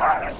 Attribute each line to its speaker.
Speaker 1: Arr!